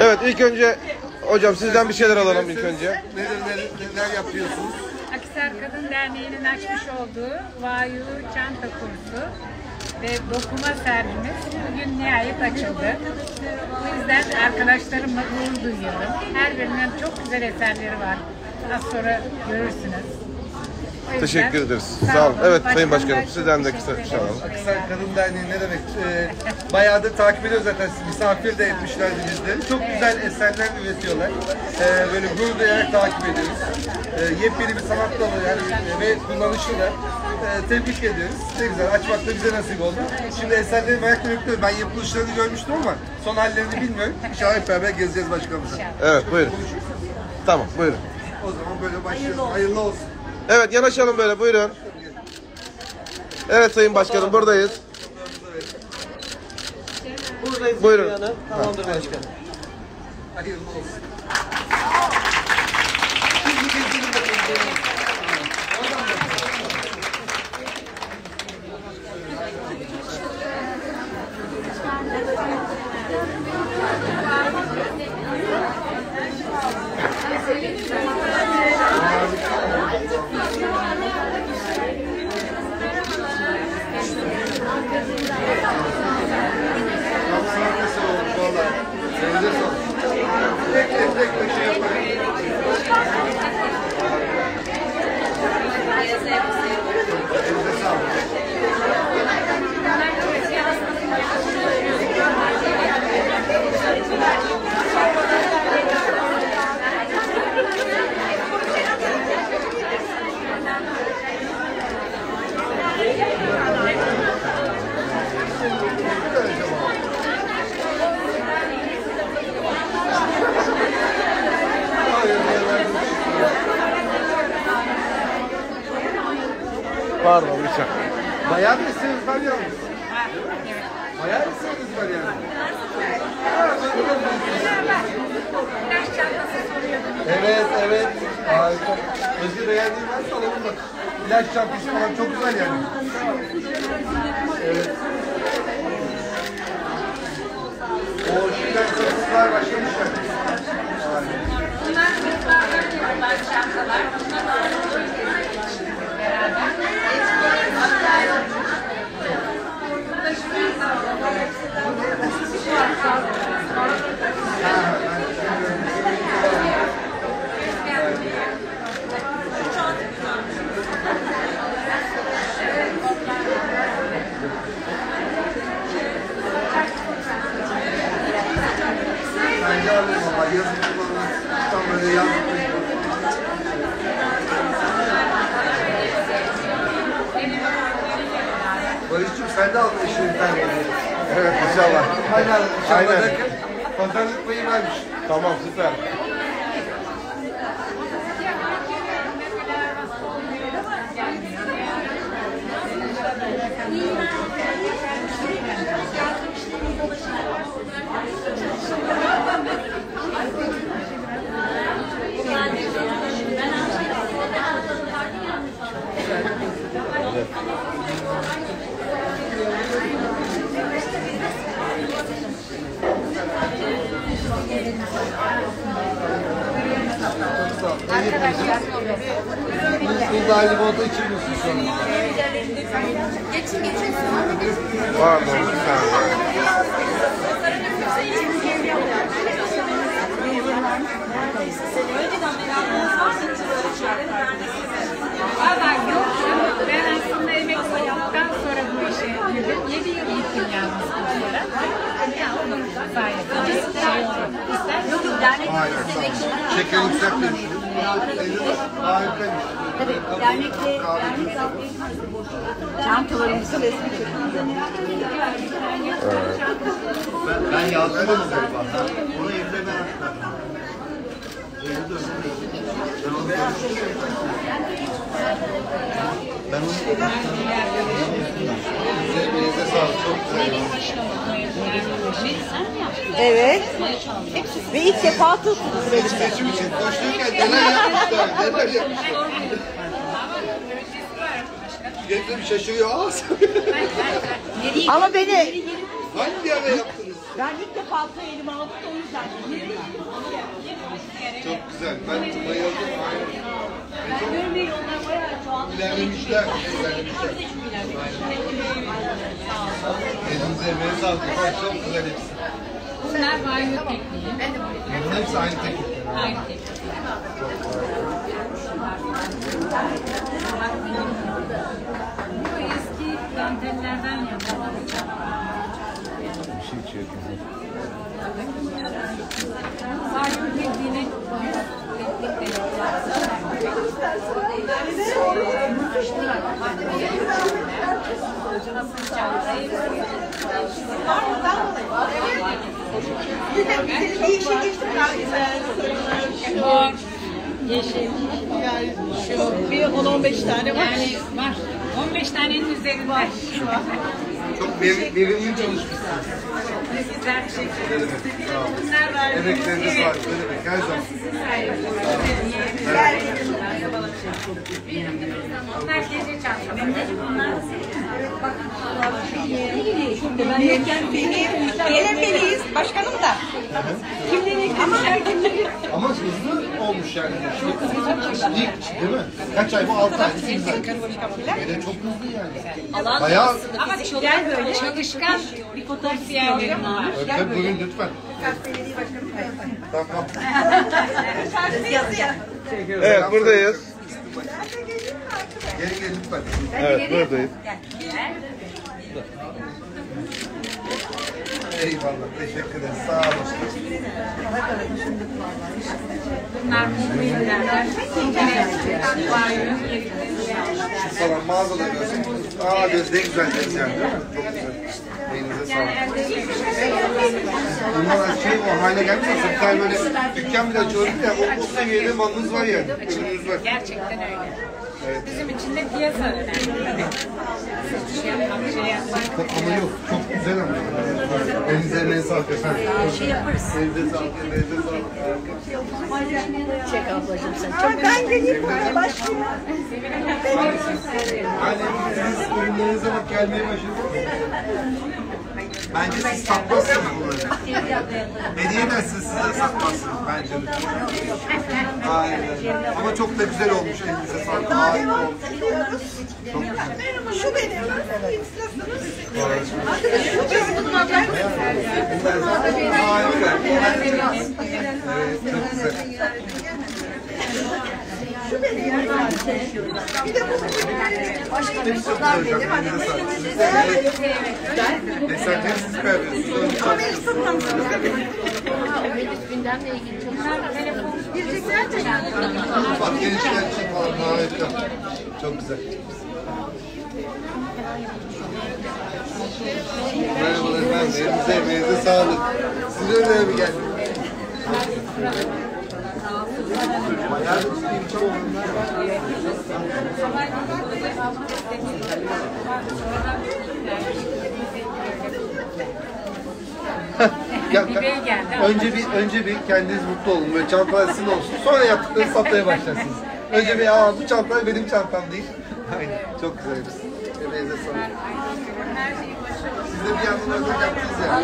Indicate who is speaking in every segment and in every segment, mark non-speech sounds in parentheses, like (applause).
Speaker 1: Evet ilk önce hocam sizden bir şeyler alalım ilk önce.
Speaker 2: Neler, neler, neler yapıyorsunuz?
Speaker 3: Akisar Kadın Derneği'nin açmış olduğu Vayu Çanta kursu ve dokuma sergimiz bugün nihayet açıldı. Bu yüzden arkadaşlarımla gurur duyuyorum. Her birinin çok güzel eserleri var. Az sonra görürsünüz.
Speaker 1: Teşekkür ederiz. Sağ olun. Evet, Sayın Başkanım, sizden de kısa bir şey alalım.
Speaker 2: Akisar Kadın Derneği ne demek? Ee, bayağıdır takip ediyoruz zaten. Misafir de etmişlerdi bizleri. Çok güzel eserler üretiyorlar. Ee, böyle gurur duyarak takip ediyoruz. Ee, yepyeni bir sanat dalı yani e, ve kullanışlı da. Ee, tebrik ediyoruz. Ne güzel. Açmak da bize nasip oldu. Şimdi eserleri merakla bekliyorum. Ben yapılışlarını görmüştüm ama son hallerini bilmiyorum. İnşallah hep beraber gezeceğiz başkanımıza.
Speaker 1: Evet buyurun. Tamam buyurun.
Speaker 2: O zaman böyle başlayalım. Hayırlı olsun.
Speaker 1: Evet yanaşalım böyle buyurun. Evet Sayın Başkanım buradayız.
Speaker 4: Buradayız.
Speaker 1: Buyurun.
Speaker 4: Tamamdır başkanım.
Speaker 2: Hayırlı olsun.
Speaker 1: Pardon.
Speaker 2: Bayağı bir eseriniz var yalnız. Bir eseriniz var yani. Evet, evet. Harika. Özgür beğendiğin varsa alalım bak. İlaç çantası falan çok güzel yani. Evet. Sen de aldın bir tane.
Speaker 1: Evet inşallah.
Speaker 2: Aynen.
Speaker 1: Aynen.
Speaker 2: Pazarlık payı vermiş.
Speaker 1: Tamam süper.
Speaker 2: Siz de aynı moda içmiyorsunuz şu an.
Speaker 1: Pardon bir saniye.
Speaker 3: Valla yok. Ben aslında emekli olduktan sonra bu işe girdim. 7 yıl gittim yalnız kurslara. Ya onun sayesinde şey oldu. İster yok yok dernek
Speaker 2: Şeker yükseltmemiş.
Speaker 5: Tabii dernekle dernek çantalarımızın resmi çekildi.
Speaker 2: Ben yazdım onu galiba. Onu evde ben. Ben onu Elinize sağlık. Çok
Speaker 5: Evet. Ve ilk defa tuttunuz beni.
Speaker 2: Seçim için koştururken neler yapmışlar, neler yapmışlar. Getirip şaşırıyor. Aa,
Speaker 5: Ama beni
Speaker 2: Hangi ara yaptınız?
Speaker 5: Ben ilk defa altına elime aldım da o yüzden.
Speaker 2: Çok güzel. Ben bayıldım.
Speaker 5: Ben görmeyi onlar bayağı çoğaldı.
Speaker 2: İlerlemişler. İlerlemişler. Elinize emeğe sağlık. Çok güzel hepsi.
Speaker 3: Bunlar banyo tekniği.
Speaker 2: Bunların hepsi aynı teknik.
Speaker 3: Aynı teknik. Bu eski dantellerden yapılıyor.
Speaker 1: Bir şey içiyor.
Speaker 3: Banyo tekniğini teknikle Mor, yeşil,
Speaker 5: Bir 10-15 tane var.
Speaker 3: yani var. 15 tanenin üzerinde.
Speaker 2: Çok verimli, verimli çalışmışsınız.
Speaker 3: Güzel teşekkür
Speaker 2: olun.
Speaker 3: Bunlar var.
Speaker 2: Emekleriniz var. Ne demek? Her zaman.
Speaker 3: Onlar gece çantaları.
Speaker 5: Gelin beliyiz. Başkanım da. Kimleri ama kimleri.
Speaker 2: Ama hızlı olmuş yani. İlk değil mi? Kaç ay bu? 6 ay. Sekiz ay. Yine çok hızlı yani. Bayağı
Speaker 3: Ama gel böyle çalışkan bir potansiyellerim var.
Speaker 2: Öpte buyurun lütfen. Tamam.
Speaker 1: Evet buradayız.
Speaker 2: Geri gelin lütfen.
Speaker 1: Evet buradayız.
Speaker 2: Eyvallah. Teşekkür ederiz. Sağ olun.
Speaker 3: Bunlar. Banyo,
Speaker 2: Şu falan mağazada görsün. Aa diyoruz ne güzel deriz yani? Çok güzel. Elinize sağlık. Bunlar şey o hale gelmiyorsa bir tane böyle dükkan bile açıyorduk ya o, o seviyede malınız var yani. Ürününüz var.
Speaker 3: Gerçekten öyle. Bizim için de piyasa önemli. Şey şey.
Speaker 2: Ama yok çok güzel ama. Elinize sağlık efendim. Şey yaparız. Elinize sağlık. Elinize sağlık.
Speaker 5: Çek ablacığım sen. ben geleyim başlayayım.
Speaker 2: Hani siz ürünlerinize bak gelmeye başladınız. Bence siz satmazsınız bunları. Hediye edersiniz size satmazsınız bence. Aynen. Ama çok da güzel olmuş elinize sağlık. Harika olmuş. Çok güzel.
Speaker 5: Şu benim.
Speaker 2: Harika. Evet, çok güzel. Hepsi çok güzel hocam. Elinize sağlık. Siz de evet. Eserleri siz kaybediyorsunuz. Çok Bak gençler için falan harika. Çok güzel. Merhabalar efendim. Elinize emeğinize sağlık. Siz öyle mi geldiniz? Ya, önce bir önce bir kendiniz mutlu olun. Böyle çantalar sizin olsun. Sonra yaptıklarınızı satmaya başlarsınız. Önce bir aa bu çanta benim çantam değil. Aynen. Çok güzel hepsi. Emeğinize sağlık. Siz de bir yandan ortak yaptınız ya.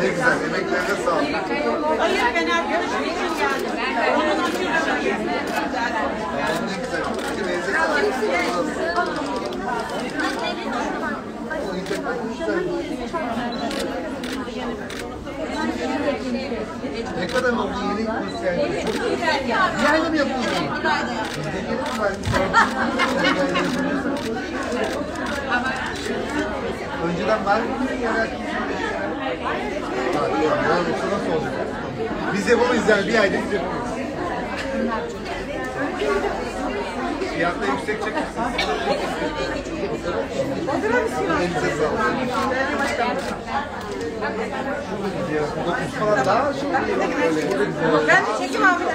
Speaker 2: Ne (laughs) güzel. Emeklerine sağlık.
Speaker 5: Hayır ben arkadaşım için geldim.
Speaker 2: Ne güzel. Emeğinize sağlık. Ne kadar oldu yeni kurs yani? Mı yapıldı? Bizde gelin ben. Önceden var Yoksa nasıl olacak? Biz yapamayız yani bir ayda biz yapamayız. Yüksek çekmişsiniz.
Speaker 5: Ben çekim aldım.